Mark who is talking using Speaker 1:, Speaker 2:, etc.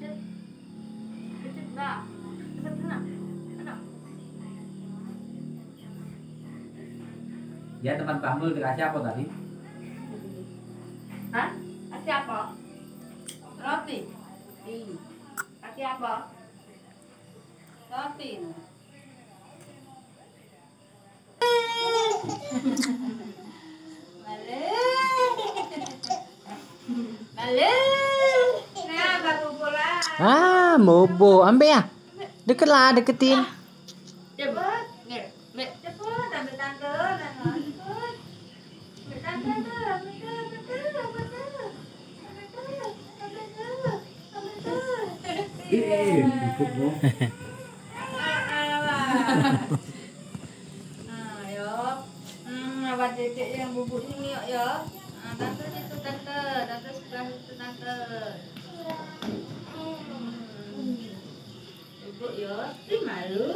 Speaker 1: Ya teman kamu dikasih apa tadi?
Speaker 2: Hah? Kasih apa? Roti. Ih. Kasih apa? Roti.
Speaker 3: Ah, mobo. Ambil ya. Deket lah, deketin.
Speaker 2: Cepet. Ambil tante. Tante.
Speaker 1: Ih, ibumu.
Speaker 2: Nah, yuk. Hmm, abang dedek yang bubuk ini yuk, ya. Ah, tante itu tante, tante sebelah itu tante. Tapi malu.